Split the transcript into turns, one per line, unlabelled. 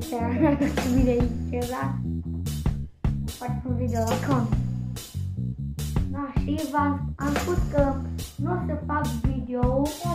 să și aici da? Fac un video la acum. Da, și v-am spus că nu o să fac video, poate